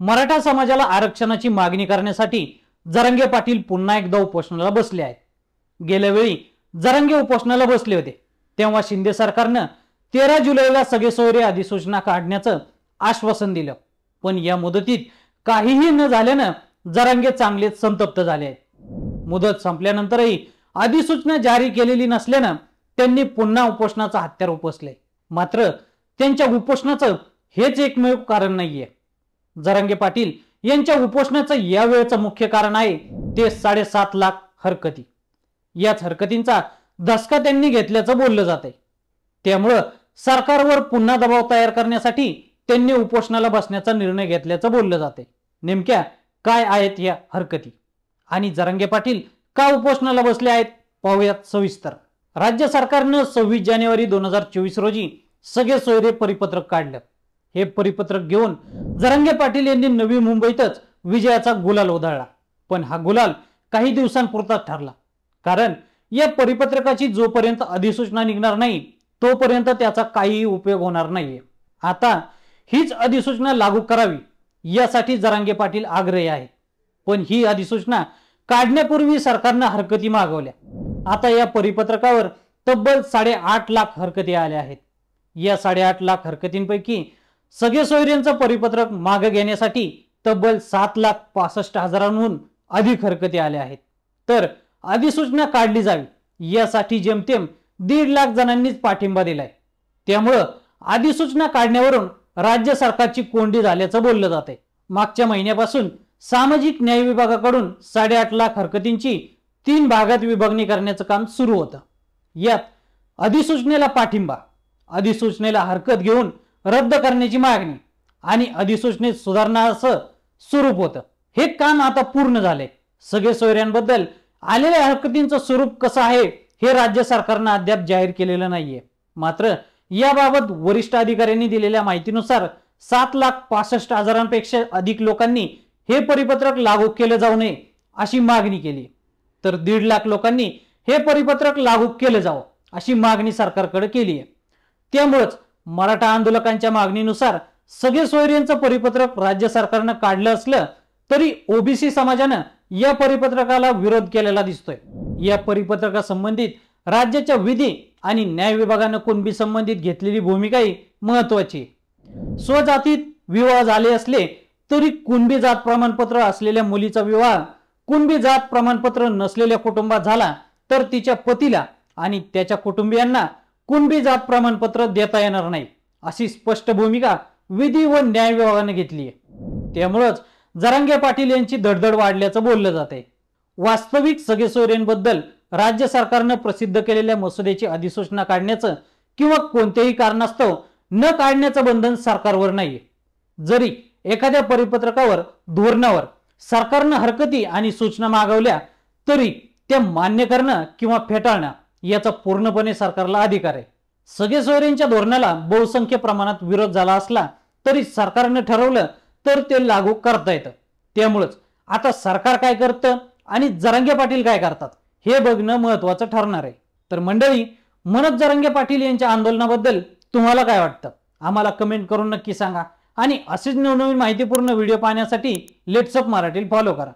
मराठा समाजाला आरक्षणाची मागणी करण्यासाठी जरंगे पाटील पुन्हा एकदा उपोषणाला बसले आहेत. गेल्या वेळी जरंगे उपोषणाला बसले होते. तेव्हा शिंदे सरकारनं तेरा जुलैला सगळे सोयरे अधिसूचना काढण्याचं आश्वासन दिलं. पण या मुदतीत काहीही न झाल्यानं जरांगे चांगलेच संतप्त झाले आहेत. मुदत संपल्यानंतरही अधिसूचना जारी केलेली नसल्यानं त्यांनी पुन्हा उपोषणाचं हत्यार उपसले. मात्र त्यांच्या उपोषणाचं हेच एकमेव कारण नाहीये. जरांगे पाटील यांच्या उपोषणाचं यावेळचं मुख्य कारण आहे ते साडेसात लाख हरकती. याच हरकतींचा धसका त्यांनी घेतल्याचं बोललं जात आहे त्यामुळं सरकारवर पुन्हा दबाव तयार करण्यासाठी त्यांनी उपोषणाला बसण्याचा निर्णय घेतल्याचं बोललं जाते नेमक्या काय आहेत या हरकती? आणि जरंगे पाटील का उपोषणाला बसले आहेत? पाहूयात सविस्तर. राज्य सरकारनं सव्वीस जानेवारी दोन हजार चोवीस रोजी सगळे सोयरे परिपत्रक काढलं. हे परिपत्रक घेऊन जरंगे पाटील यांनी नवी मुंबईतच विजयाचा गुलाल उधळला पण हा गुलाल काही दिवसांपुरताच ठरला. कारण या परिपत्रकाची जोपर्यंत अधिसूचना निघणार नाही तोपर्यंत त्याचा काहीही उपयोग होणार नाहीये. आता हीच अधिसूचना लागू करावी यासाठी जरांगे पाटील आग्रही आहे. पण ही अधिसूचना काढण्यापूर्वी सरकारनं हरकती मागवल्या. आता या परिपत्रकावर तब्बल साडेआठ लाख हरकती आल्या आहेत. या साडेआठ लाख हरकतींपैकी सगळे सोयऱ्यांचं परिपत्रक मागे घेण्यासाठी तब्बल सात लाख पासष्ट हजारांहून अधिक हरकती आल्या आहेत. तर अधिसूचना काढली जावी यासाठी जेमतेम दीड लाख जणांनीच पाठिंबा दिलाय. त्यामुळं अधिसूचना काढण्यावरून राज्य सरकारची कोंडी झाल्याचं बोललं जाते मागच्या महिन्यापासून सामाजिक न्याय विभागाकडून साडेआठ लाख हरकतींची तीन भागात विभागणी करण्याचं काम सुरू होतं. यात अधिसूचनेला पाठिंबा अधिसूचनेला हरकत घेऊन रद्द करण्याची मागणी आणि अधिसूचनेत सुधारणा असं स्वरूप होतं. हे काम आता पूर्ण झाले सगळे सोयऱ्यांबद्दल आलेल्या हरकतींचं स्वरूप कसं आहे हे राज्य सरकारनं अद्याप जाहीर केलेलं नाहीये. मात्र याबाबत वरिष्ठ अधिकाऱ्यांनी दिलेल्या माहितीनुसार सात लाख पासष्ट हजारांपेक्षा अधिक लोकांनी हे परिपत्रक लागू केलं जाऊ नये अशी मागणी केली. तर दीड लाख लोकांनी हे परिपत्रक लागू केलं जावं अशी मागणी सरकारकडे केली आहे त्यामुळंच मराठा आंदोलकांच्या मागणीनुसार सगळे सोयऱ्यांचं परिपत्रक राज्य सरकारनं काढलं असलं तरी ओबीसी समाजानं या परिपत्रकाला विरोध केलेला दिसतोय. या परिपत्रकासंबंधित राज्याच्या विधी आणि न्याय विभागानं कुणबी संबंधित घेतलेली भूमिकाही महत्वाची स्वजातीत विवाह झाले असले तरी कुणबी जात प्रमाणपत्र असलेल्या मुलीचा विवाह कुणबी जात प्रमाणपत्र नसलेल्या कुटुंबात झाला तर तिच्या पतीला आणि त्याच्या कुटुंबियांना कुणबी जात प्रमाणपत्र देता येणार नाही अशी स्पष्ट भूमिका विधी व न्याय विभागाने घेतली आहे. त्यामुळंच जरांगे पाटील यांची धडधड वाढल्याचं बोललं जाते वास्तविक सगेसोयऱ्यांबद्दल राज्य सरकारनं प्रसिद्ध केलेल्या मसुद्याची अधिसूचना काढण्याचं किंवा कोणत्याही कारणास्तव न काढण्याचं बंधन सरकारवर नाहीये. जरी एखाद्या परिपत्रकावर धोरणावर सरकारनं हरकती आणि सूचना मागवल्या तरी त्या मान्य करणं किंवा फेटाळणं याचा पूर्णपणे सरकारला अधिकार आहे. सगळे सोयऱ्यांच्या धोरणाला बहुसंख्य प्रमाणात विरोध झाला असला तरी सरकारनं ठरवलं तर ते लागू करता येतं. त्यामुळंच आता सरकार काय करतं आणि जरांगे पाटील काय करतात हे बघणं महत्वाचं ठरणार आहे. तर मंडळी मनोज जरांगे पाटील यांच्या आंदोलनाबद्दल तुम्हाला काय वाटतं? आम्हाला कमेंट करून नक्की सांगा आणि असेच नवनवीन माहितीपूर्ण व्हिडिओ पाहण्यासाठी लेट्सअप मराठी फॉलो करा.